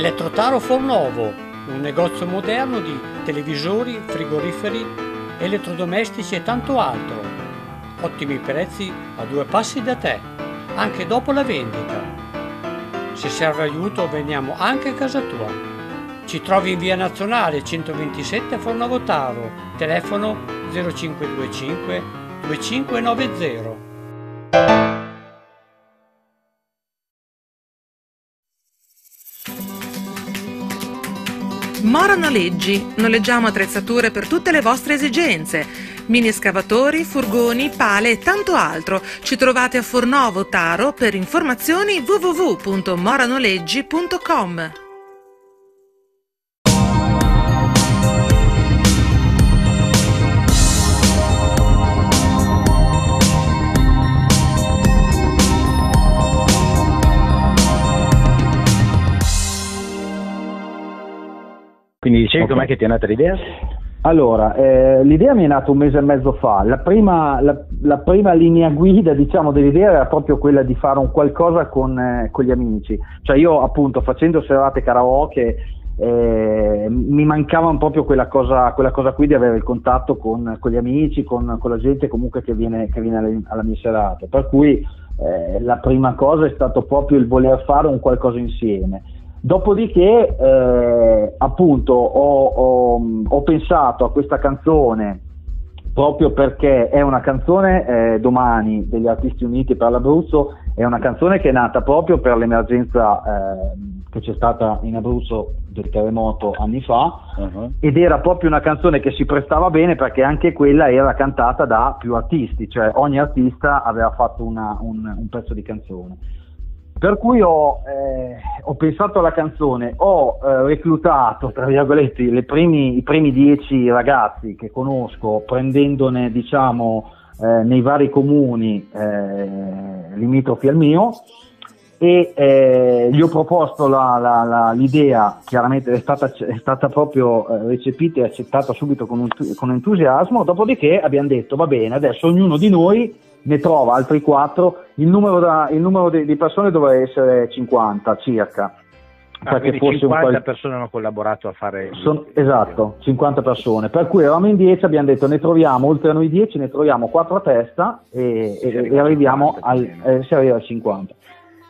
Elettrotaro Fornovo, un negozio moderno di televisori, frigoriferi, elettrodomestici e tanto altro. Ottimi prezzi a due passi da te, anche dopo la vendita. Se serve aiuto veniamo anche a casa tua. Ci trovi in via nazionale 127 Fornovo Taro, telefono 0525 2590. Moro Noleggi. Noleggiamo attrezzature per tutte le vostre esigenze. Mini escavatori, furgoni, pale e tanto altro. Ci trovate a Fornovo Taro per informazioni www.moranoleggi.com. Quindi dicevi Ok. com'è che ti è nata l'idea? Allora, eh, l'idea mi è nata un mese e mezzo fa. La prima, la- la prima linea guida, diciamo, dell'idea era proprio quella di fare un qualcosa con, eh, con gli amici. Cioè io, appunto, facendo serate karaoke, eh, mi mancava proprio quella cosa, quella cosa qui di avere il contatto con, con gli amici, con, con la gente comunque che viene, che viene alle- alla mia serata. Per cui eh, la prima cosa è stato proprio il voler fare un qualcosa insieme. Dopodiché, eh, appunto, ho, ho- ho pensato a questa canzone proprio perché è una canzone eh, domani degli Artisti Uniti per l'Abruzzo, è una canzone che è nata proprio per l'emergenza eh, che c'è stata in Abruzzo del terremoto anni fa Uh-huh. ed era proprio una canzone che si prestava bene perché anche quella era cantata da più artisti, cioè ogni artista aveva fatto una- un, un pezzo di canzone. Per cui ho, eh, ho pensato alla canzone, ho eh, reclutato, tra virgolette, le primi- i primi dieci ragazzi che conosco, prendendone, diciamo, eh, nei vari comuni eh, limitrofi al mio, e eh, gli ho proposto la- la- la- l'idea, chiaramente è stata, è stata proprio eh, recepita e accettata subito con, con entusiasmo, dopodiché abbiamo detto va bene, adesso ognuno di noi ne trova altri quattro, il numero, da- il numero di, di persone doveva essere 50 circa. Ah, fosse un 50 qual- persone hanno collaborato a fare il- Son- esatto, 50 persone. Per cui eravamo in 10, abbiamo detto ne troviamo, oltre a noi 10, ne troviamo 4 a testa e, e- e arriviamo 50 al, eh, si arriva a 50.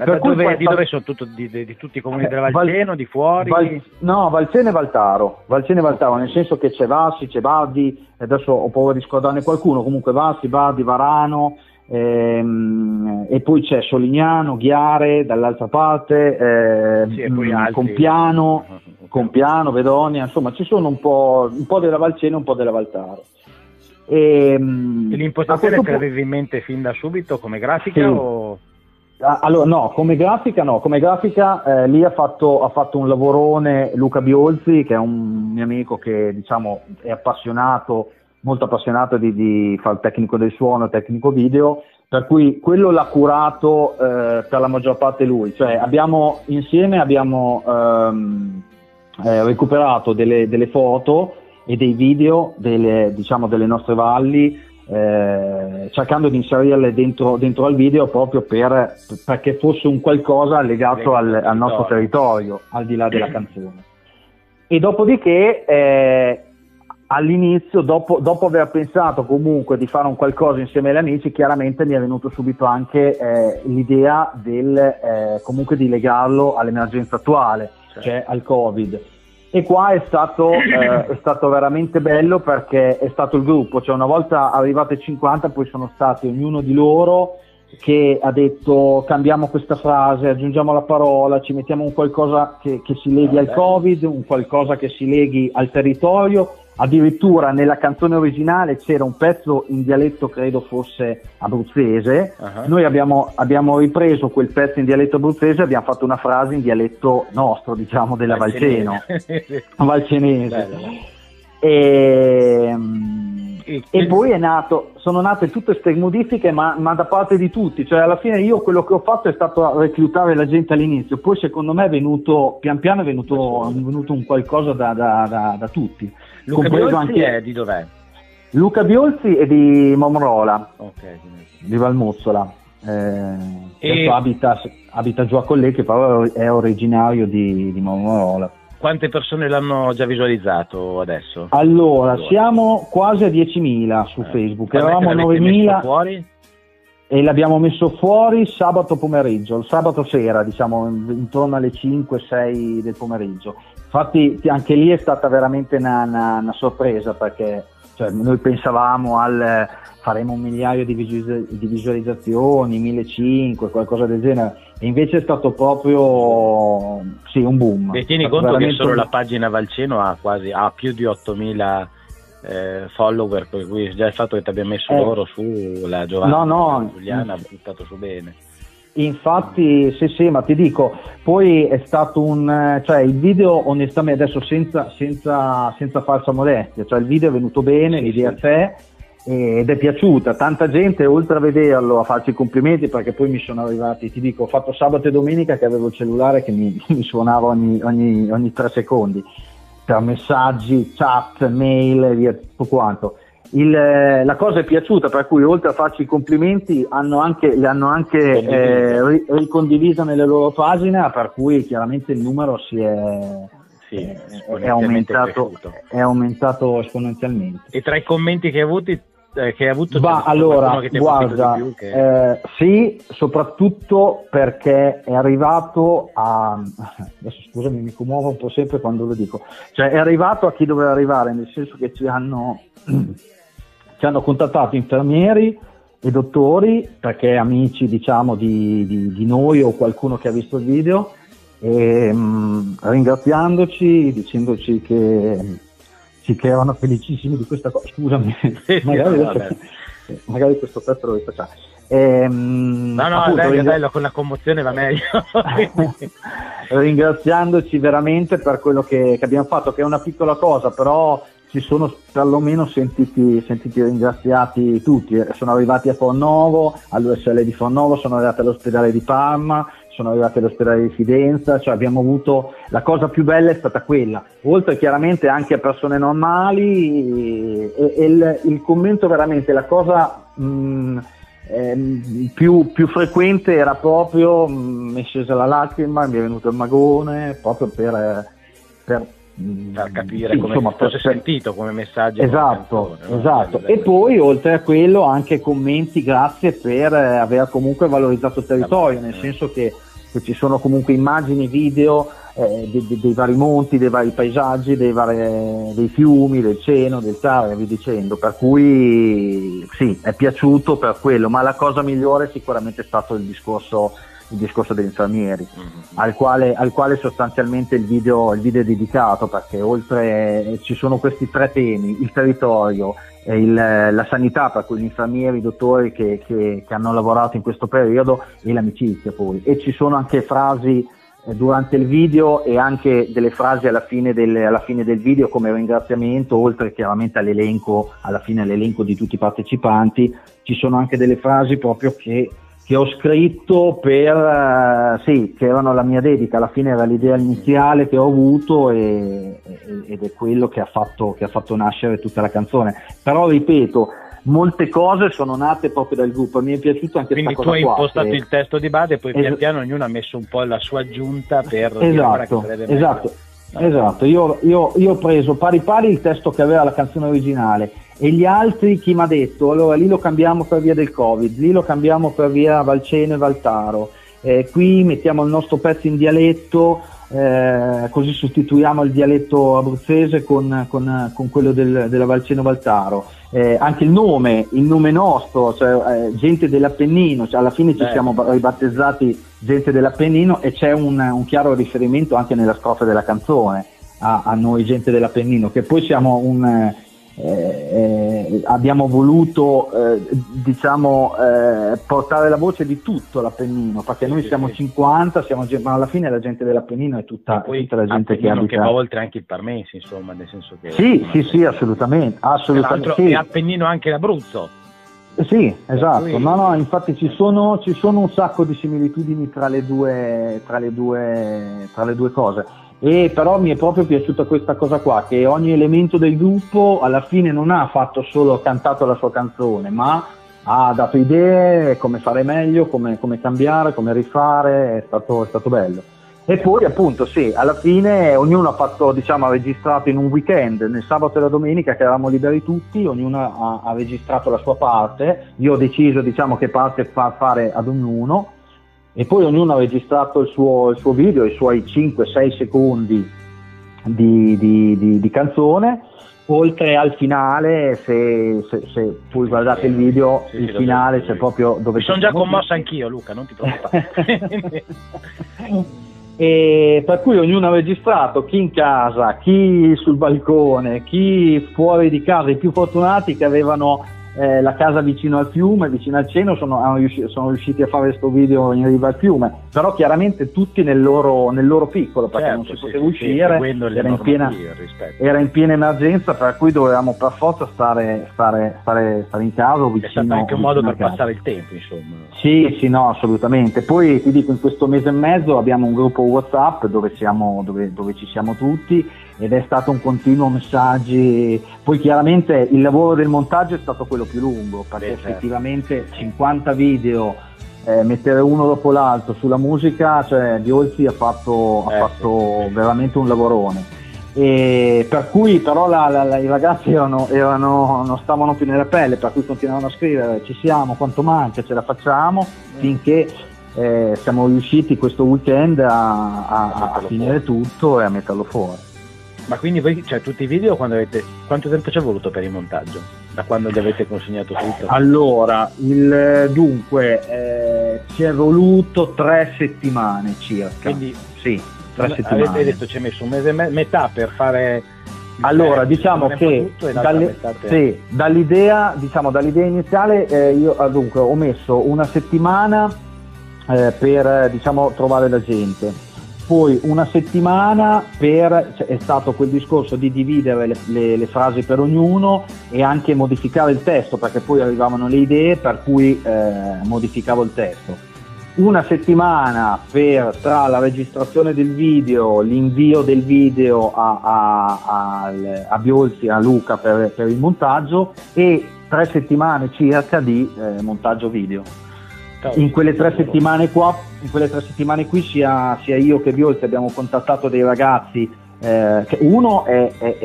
Per cui dove- di dove sono tutto, di, di- di tutti i comuni della Eh, Val- Valceno, di fuori? Val- no, Valcene e Valtaro, Valcene e Valtaro, nel senso che c'è Vassi, c'è Bardi, adesso ho paura di scordarne qualcuno, comunque Vassi, Bardi, Varano, ehm, e poi c'è Solignano, Ghiare dall'altra parte, ehm, Sì, altri. Compiano. Compiano, Vedonia, insomma ci sono un po', un po' della Valcene e un po' della Valtaro. Ehm, E a l'impostazione te l'avevi in mente fin da subito come grafica Sì. o... Ah, Allora, no, come grafica no, come grafica eh, lì ha fatto, ha fatto un lavorone Luca Biolzi, che è un mio amico che diciamo è appassionato, molto appassionato di, di fare il tecnico del suono, tecnico video, per cui quello l'ha curato eh, per la maggior parte lui, cioè abbiamo insieme abbiamo ehm, eh, recuperato delle, delle foto e dei video delle, diciamo, delle nostre valli eh, cercando di inserirle dentro, dentro al video proprio per, perché fosse un qualcosa legato al, al nostro territorio, al di là della canzone. E dopodiché, eh, all'inizio, dopo, dopo aver pensato comunque di fare un qualcosa insieme agli amici, chiaramente mi è venuto subito anche eh, l'idea del, eh, comunque di legarlo all'emergenza attuale, cioè al Covid. E qua è stato, eh, è stato veramente bello perché è stato il gruppo, cioè una volta arrivate 50 poi sono stati ognuno di loro che ha detto cambiamo questa frase, aggiungiamo la parola, ci mettiamo un qualcosa che, che si leghi Ah, al bello. Covid, un qualcosa che si leghi al territorio. Addirittura nella canzone originale c'era un pezzo in dialetto, credo fosse abruzzese, Ah. noi abbiamo, abbiamo ripreso quel pezzo in dialetto abruzzese e abbiamo fatto una frase in dialetto nostro, diciamo, della Valceno, valcenese. Bello. E, E- e poi è nato, sono nate tutte queste modifiche, ma, ma da parte di tutti. Cioè, alla fine io quello che ho fatto è stato reclutare la gente all'inizio, poi secondo me è venuto, pian piano è venuto, è venuto un qualcosa da, da- da- da tutti. Luca Compreso Biolzi anche- è di dov'è? Luca Biolzi è di Momrola, Ok, quindi- di Valmuzzola. eh, E- abita, abita giù a Colle che però è originario di, di Mormorola. Quante persone l'hanno già visualizzato adesso? Allora, Allora. siamo quasi a 10.000 su Eh, Facebook, eravamo messo 9.000 fuori? e l'abbiamo messo fuori sabato pomeriggio, sabato sera, diciamo intorno alle 5-6 del pomeriggio. Infatti anche lì è stata veramente una, una- una sorpresa perché cioè, noi pensavamo al faremo un migliaio di, visualizza- di visualizzazioni, 1500, qualcosa del genere, e invece è stato proprio sì, un boom. E tieni conto che solo un- la pagina Valceno ha quasi ha più di 8000 eh, follower, per cui già il fatto che ti abbia messo Eh. loro su la Giovanna No, no. Giuliana ha buttato su bene. Infatti, sì, sì, ma ti dico, poi è stato un, eh, cioè il video onestamente adesso senza, senza, senza falsa modestia, cioè il video è venuto bene, Sì, l'idea sì. c'è ed è piaciuta, tanta gente oltre a vederlo a farci i complimenti perché poi mi sono arrivati, ti dico, ho fatto sabato e domenica che avevo il cellulare che mi, mi suonava ogni, ogni, ogni tre secondi per messaggi, chat, mail e via tutto quanto. Il, eh, la cosa è piaciuta, per cui oltre a farci i complimenti hanno anche, le hanno anche eh, ri- ricondivisa nelle loro pagine, per cui chiaramente il numero si è, Sì, è- è, aumentato, è aumentato esponenzialmente. E tra i commenti che hai avuto, eh, che hai avuto stato allora, guarda, più, che- eh, sì, soprattutto perché è arrivato a. Adesso scusami, mi commuovo un po' sempre quando lo dico. Cioè, è arrivato a chi doveva arrivare, nel senso che ci hanno, ci hanno contattato infermieri e dottori, perché amici, diciamo, di, di- di noi o qualcuno che ha visto il video, e, mh, ringraziandoci, dicendoci che, che erano felicissimi di questa cosa. Scusami, magari, adesso- magari questo pezzo lo rifacciamo. Ehm, No, no, appunto, dai, ringra- bello, con la commozione va meglio. ringraziandoci veramente per quello che, che abbiamo fatto, che è una piccola cosa, però si sono perlomeno sentiti, sentiti ringraziati tutti. Eh, Sono arrivati a Fornovo, all'USL di Fornovo, sono arrivati all'ospedale di Parma, sono arrivati all'ospedale di Fidenza, cioè abbiamo avuto la cosa più bella è stata quella, oltre chiaramente anche a persone normali e, e il, il commento veramente, la cosa mh, ehm, più, più frequente era proprio mh, mi è scesa la lacrima, mi è venuto il magone, proprio per, eh, per, mh, per capire sì, come insomma, fosse per- sentito come messaggio. Esatto, canzone, no? esatto. Bello, E poi oltre a quello anche commenti, grazie per eh, aver comunque valorizzato il territorio, nel Eh. senso che, che ci sono comunque immagini, video eh, dei, dei- dei vari monti, dei vari paesaggi, dei, vari- dei fiumi, del Ceno, del Taro e via dicendo, per cui sì, è piaciuto per quello, ma la cosa migliore sicuramente è stato il discorso, il discorso degli infermieri Mhm. al quale, al quale sostanzialmente il video, il video è dedicato perché oltre ci sono questi tre temi, il territorio, e il- la sanità per cui gli infermieri, i dottori che, che- che hanno lavorato in questo periodo e l'amicizia poi e ci sono anche frasi eh, durante il video e anche delle frasi alla fine del, alla fine del video come ringraziamento oltre chiaramente all'elenco alla fine all'elenco di tutti i partecipanti ci sono anche delle frasi proprio che che ho scritto per, eh, sì, che erano la mia dedica, alla fine era l'idea iniziale che ho avuto e- ed è quello che ha, fatto, che ha fatto nascere tutta la canzone. Però ripeto, molte cose sono nate proprio dal gruppo, mi è piaciuto anche Quindi tu hai qua, impostato che- il testo di base e poi pian Es- piano ognuno ha messo un po' la sua aggiunta per Esatto, esatto, No. esatto. Io, io- io ho preso pari pari il testo che aveva la canzone originale e gli altri chi mi ha detto allora lì lo cambiamo per via del covid, lì lo cambiamo per via Valceno e Valtaro, eh, qui mettiamo il nostro pezzo in dialetto, eh, così sostituiamo il dialetto abruzzese con, con- con quello del- della Valceno Valtaro. Eh, anche il nome, il nome nostro, cioè eh, gente dell'Appennino, cioè alla fine ci Certo. siamo ba- ribattezzati gente dell'Appennino e c'è un, un chiaro riferimento anche nella strofa della canzone a, a noi gente dell'Appennino, che poi siamo un, eh, eh, abbiamo voluto eh, diciamo eh, portare la voce di tutto l'Appennino, perché Sì, noi sì, siamo sì. 50, siamo, ma alla fine la gente dell'Appennino è tutta, E poi tutta la gente che Appennino che abita. va oltre anche il Parmense, insomma, nel senso che Sì, sì, sì, assolutamente, assolutamente. sì. è Appennino anche l'Abruzzo. Sì, esatto. cui- No, no, infatti ci sono, ci sono un sacco di similitudini tra le due, tra le due, tra le due cose. E però mi è proprio piaciuta questa cosa qua, che ogni elemento del gruppo alla fine non ha fatto solo cantato la sua canzone, ma ha dato idee, come fare meglio, come, come cambiare, come rifare, è stato, è stato bello. E poi appunto sì, alla fine ognuno ha fatto, diciamo, ha registrato in un weekend, nel sabato e la domenica che eravamo liberi tutti, ognuno ha, ha registrato la sua parte, io ho deciso diciamo che parte far fare ad ognuno e poi ognuno ha registrato il suo, il suo video, i suoi 5-6 secondi di, di, di, di, canzone, oltre al finale, se, se, se voi guardate il video, sì, il finale c'è proprio dove... Mi sono già commosso anch'io Luca, non ti preoccupare. e per cui ognuno ha registrato chi in casa, chi sul balcone, chi fuori di casa, i più fortunati che avevano eh, la casa vicino al fiume, vicino al cielo, sono, riusciti, sono riusciti a fare questo video in riva al fiume, però chiaramente tutti nel loro, nel loro piccolo, perché certo, non si poteva sì, uscire, sì, era, in piena, era, in piena, emergenza, per cui dovevamo per forza stare, stare, stare, stare in casa o vicino. È stato anche un modo per casa. passare il tempo, insomma. Sì, sì, no, assolutamente. Poi ti dico, in questo mese e mezzo abbiamo un gruppo WhatsApp dove, siamo, dove, dove ci siamo tutti ed è stato un continuo messaggi. Poi chiaramente il lavoro del montaggio è stato quello più lungo, perché Beh, certo. effettivamente 50 video, eh, mettere uno dopo l'altro sulla musica, cioè Diolzi ha fatto, eh, ha fatto sì. veramente un lavorone. E per cui però la, la, la, i ragazzi erano, erano, non stavano più nella pelle, per cui continuavano a scrivere ci siamo, quanto manca, ce la facciamo, finché eh, siamo riusciti questo weekend a, a, a finire tutto e a metterlo fuori. Ma quindi voi, cioè tutti i video, avete, quanto tempo ci è voluto per il montaggio? Da quando gli avete consegnato tutto? Allora, il, dunque, eh, ci è voluto tre settimane circa. Quindi, sì, tre settimane. Avete detto ci è messo un mese e me- metà per fare... Allora, diciamo che dalle, sì, dall'idea, diciamo, dall'idea, iniziale eh, io ah, dunque, ho messo una settimana eh, per diciamo, trovare la gente poi una settimana per, cioè, è stato quel discorso di dividere le, le, le, frasi per ognuno e anche modificare il testo perché poi arrivavano le idee per cui eh, modificavo il testo. Una settimana per, tra la registrazione del video, l'invio del video a, a, a, a Biolzi, a Luca per, per, il montaggio e tre settimane circa di eh, montaggio video in quelle tre settimane qua, in quelle tre settimane qui sia, sia io che Biolti abbiamo contattato dei ragazzi eh, uno è, è,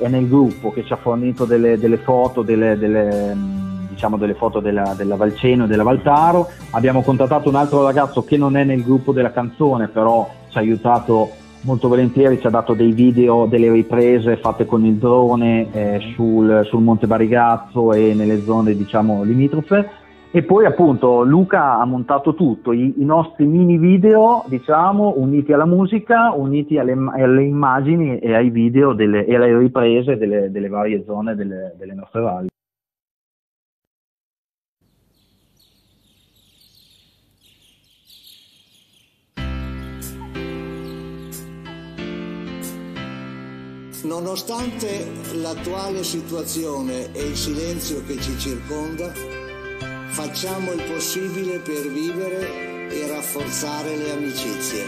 è, nel gruppo che ci ha fornito delle, delle foto, delle, delle, diciamo delle foto della, della, Valceno e della Valtaro, abbiamo contattato un altro ragazzo che non è nel gruppo della canzone, però ci ha aiutato molto volentieri, ci ha dato dei video, delle riprese fatte con il drone eh, sul, sul Monte Barigazzo e nelle zone diciamo limitrofe e poi appunto Luca ha montato tutto, i, i nostri mini video, diciamo, uniti alla musica, uniti alle, alle immagini e ai video delle, e alle riprese delle, delle varie zone delle, delle nostre valli. Nonostante l'attuale situazione e il silenzio che ci circonda, Facciamo il possibile per vivere e rafforzare le amicizie.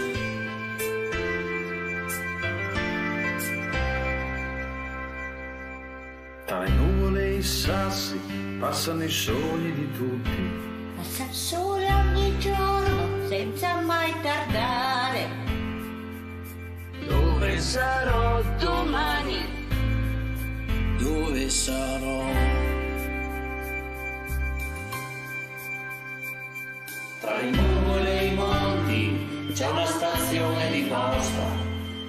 Tra le nuvole e i sassi passano i sogni di tutti. Passa il sole ogni giorno senza mai tardare. Dove sarò domani? Dove sarò? Tra i nuvole e i monti c'è una stazione di posta.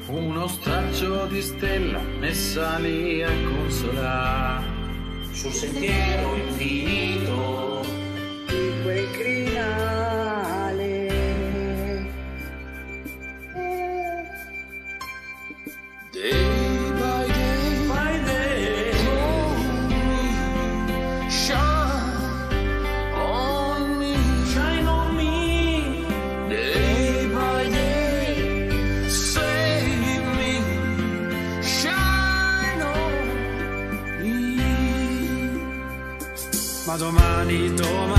Uno straccio di stella messa lì a consolare. Sul sentiero infinito di quel crinale. Domani, domani, domani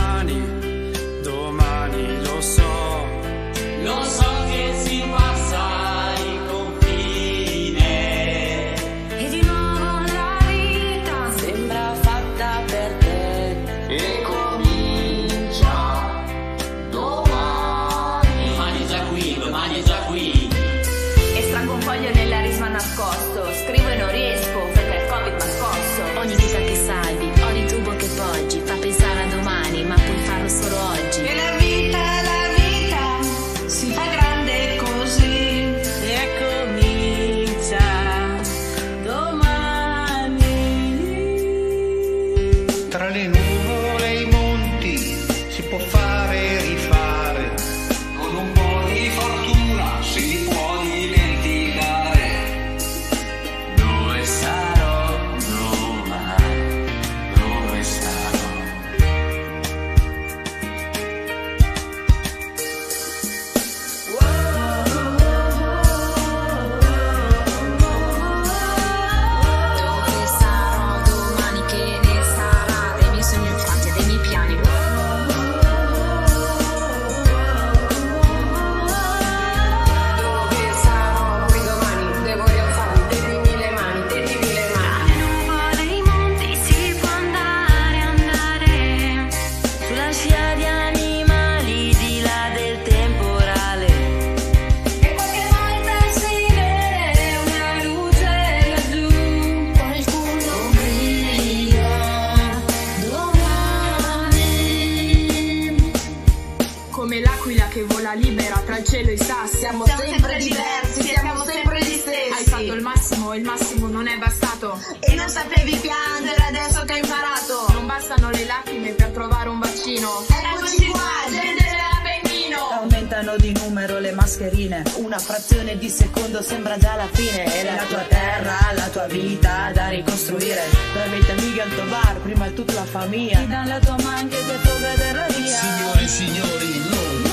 frazione di secondo sembra già la fine. È la tua terra, la tua vita da ricostruire. La vita amiga, il tuo bar, prima di tutta la famiglia. Ti danno la tua mano che ti può vedere via Signore, e signori, noi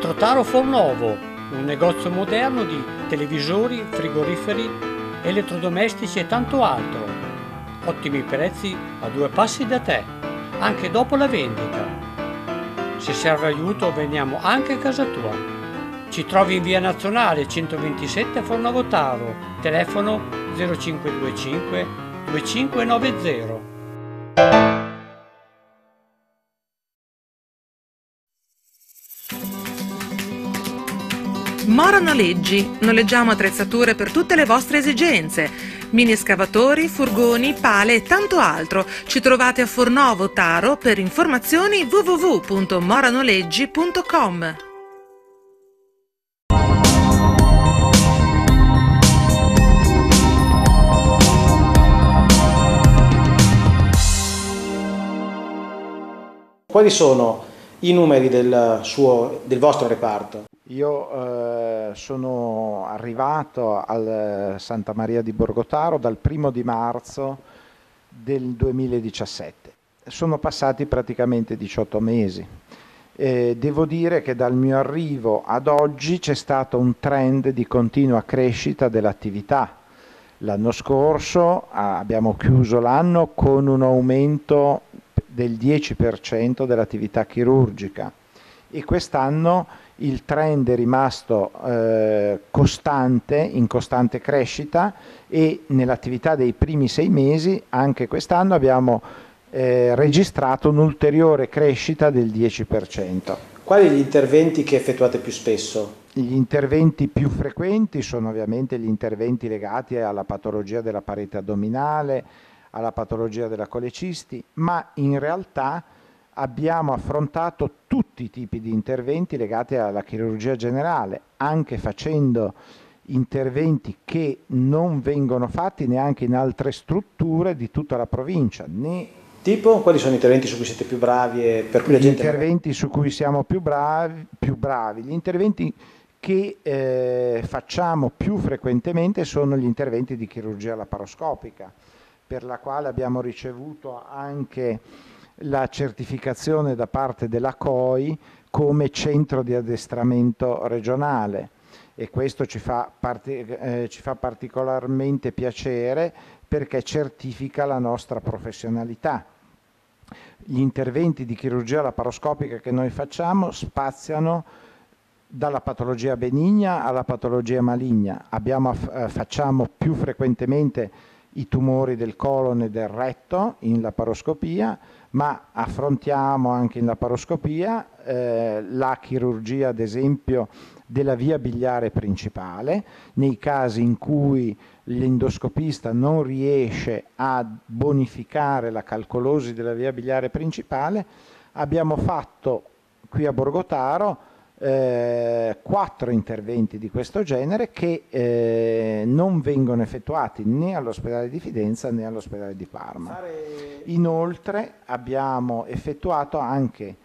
Taro Fornovo, un negozio moderno di televisori, frigoriferi, elettrodomestici e tanto altro. Ottimi prezzi a due passi da te, anche dopo la vendita. Se serve aiuto veniamo anche a casa tua. Ci trovi in via nazionale 127 Fornovo Taro, telefono 0525 2590. Mora Noleggi. Noleggiamo attrezzature per tutte le vostre esigenze. Mini scavatori, furgoni, pale e tanto altro. Ci trovate a Fornovo Taro per informazioni www.moranoleggi.com. Quali sono i numeri del, suo, del vostro reparto? Io eh, sono arrivato al Santa Maria di Borgotaro dal primo di marzo del 2017. Sono passati praticamente 18 mesi. Eh, devo dire che dal mio arrivo ad oggi c'è stato un trend di continua crescita dell'attività. L'anno scorso ah, abbiamo chiuso l'anno con un aumento del 10% dell'attività chirurgica e quest'anno il trend è rimasto eh, costante, in costante crescita e nell'attività dei primi sei mesi, anche quest'anno, abbiamo eh, registrato un'ulteriore crescita del 10%. Quali gli interventi che effettuate più spesso? Gli interventi più frequenti sono ovviamente gli interventi legati alla patologia della parete addominale, alla patologia della colecisti, ma in realtà abbiamo affrontato tutti i tipi di interventi legati alla chirurgia generale, anche facendo interventi che non vengono fatti neanche in altre strutture di tutta la provincia. Né tipo, quali sono gli interventi su cui siete più bravi e per cui la gli gente... interventi su cui siamo più bravi, più bravi. gli interventi che eh, facciamo più frequentemente sono gli interventi di chirurgia laparoscopica, per la quale abbiamo ricevuto anche la certificazione da parte della COI come centro di addestramento regionale e questo ci fa, eh, ci fa particolarmente piacere perché certifica la nostra professionalità. Gli interventi di chirurgia laparoscopica che noi facciamo spaziano dalla patologia benigna alla patologia maligna. Abbiamo, eh, facciamo più frequentemente i tumori del colon e del retto in laparoscopia, ma affrontiamo anche in laparoscopia eh, la chirurgia, ad esempio, della via biliare principale, nei casi in cui l'endoscopista non riesce a bonificare la calcolosi della via biliare principale, abbiamo fatto qui a Borgotaro eh, quattro interventi di questo genere che eh, non vengono effettuati né all'ospedale di Fidenza né all'ospedale di Parma. Inoltre abbiamo effettuato anche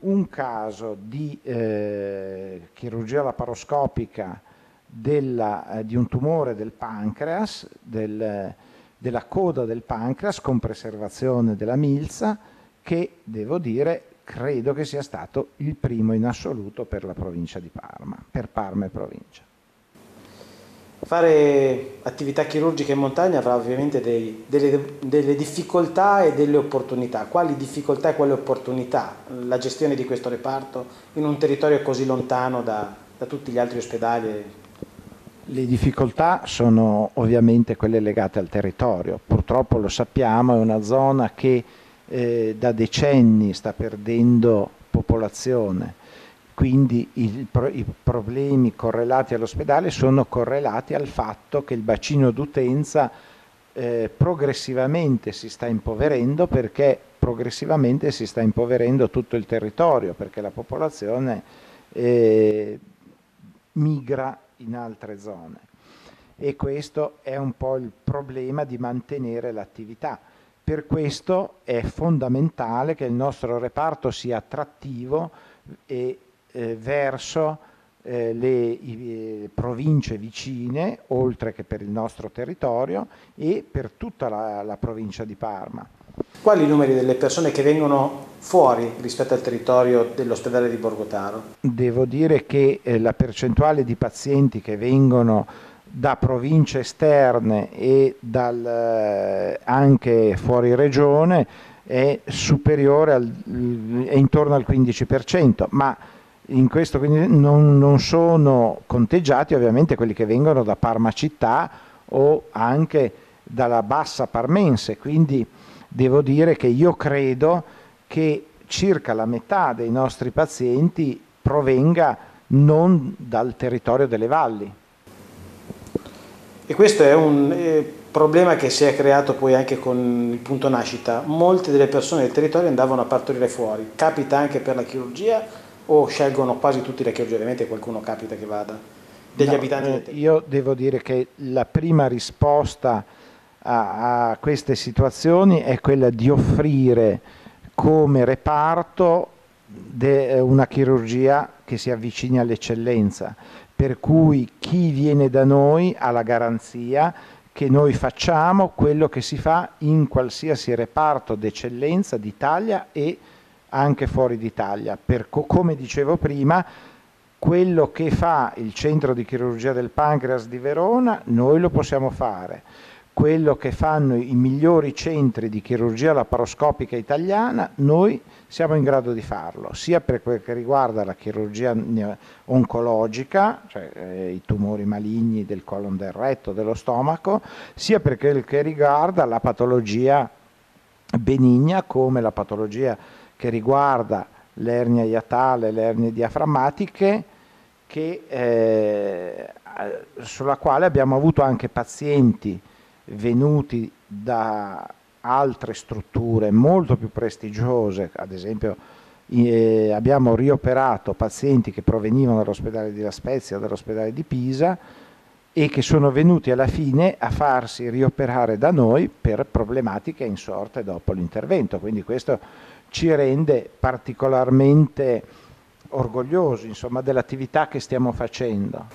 un caso di eh, chirurgia laparoscopica della, eh, di un tumore del pancreas, del, della coda del pancreas con preservazione della milza che devo dire credo che sia stato il primo in assoluto per la provincia di Parma, per Parma e provincia. Fare attività chirurgiche in montagna avrà ovviamente dei, delle, delle, difficoltà e delle opportunità. Quali difficoltà e quali opportunità la gestione di questo reparto in un territorio così lontano da, da tutti gli altri ospedali? Le difficoltà sono ovviamente quelle legate al territorio. Purtroppo lo sappiamo, è una zona che eh, da decenni sta perdendo popolazione, quindi il, i problemi correlati all'ospedale sono correlati al fatto che il bacino d'utenza eh, progressivamente si sta impoverendo perché progressivamente si sta impoverendo tutto il territorio perché la popolazione eh, migra in altre zone. E questo è un po' il problema di mantenere l'attività per questo è fondamentale che il nostro reparto sia attrattivo e, eh, verso eh, le i, eh, province vicine, oltre che per il nostro territorio e per tutta la, la provincia di Parma. Quali i numeri delle persone che vengono fuori rispetto al territorio dell'ospedale di Borgotaro? Devo dire che eh, la percentuale di pazienti che vengono da province esterne e dal, eh, anche fuori regione è superiore al, è intorno al 15%, ma in questo non, non sono conteggiati ovviamente quelli che vengono da Parma città o anche dalla bassa parmense, quindi devo dire che io credo che circa la metà dei nostri pazienti provenga non dal territorio delle valli. E questo è un eh, problema che si è creato poi anche con il punto nascita. Molte delle persone del territorio andavano a partorire fuori. Capita anche per la chirurgia o scelgono quasi tutti la chirurgia? Ovviamente qualcuno capita che vada. Degli No, abitanti eh. Io devo dire che la prima risposta a, a queste situazioni è quella di offrire come reparto de- una chirurgia che si avvicini all'eccellenza, per cui chi viene da noi ha la garanzia che noi facciamo quello che si fa in qualsiasi reparto d'eccellenza d'Italia e anche fuori d'Italia. Co- come dicevo prima, quello che fa il centro di chirurgia del pancreas di Verona, noi lo possiamo fare. Quello che fanno i migliori centri di chirurgia laparoscopica italiana, noi siamo in grado di farlo, sia per quel che riguarda la chirurgia oncologica, cioè eh, i tumori maligni del colon del retto, dello stomaco, sia per quel che riguarda la patologia benigna come la patologia che riguarda l'ernia iatale, le ernie diaframmatiche, che, eh, sulla quale abbiamo avuto anche pazienti venuti da altre strutture molto più prestigiose, ad esempio eh, abbiamo rioperato pazienti che provenivano dall'ospedale di La Spezia, dall'ospedale di Pisa e che sono venuti alla fine a farsi rioperare da noi per problematiche insorte dopo l'intervento. Quindi questo ci rende particolarmente orgogliosi insomma, dell'attività che stiamo facendo.